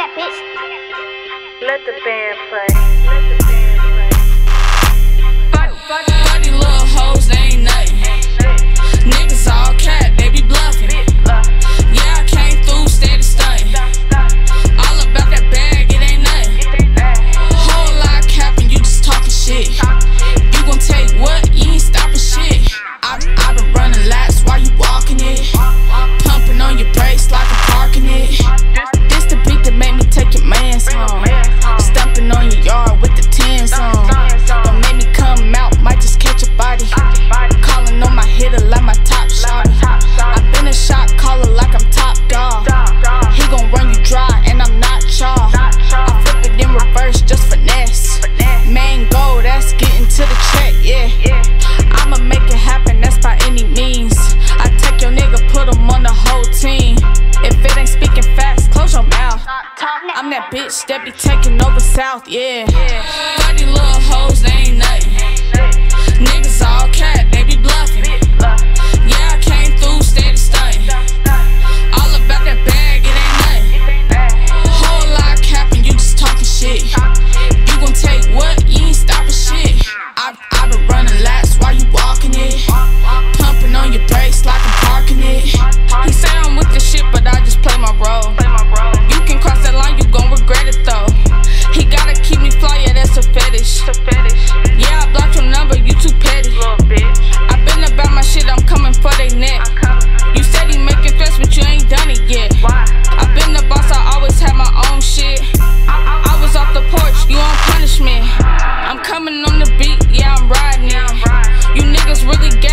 that bitch. Let the band play. bitch that be taking over South, yeah. All these little hoes, they really gay.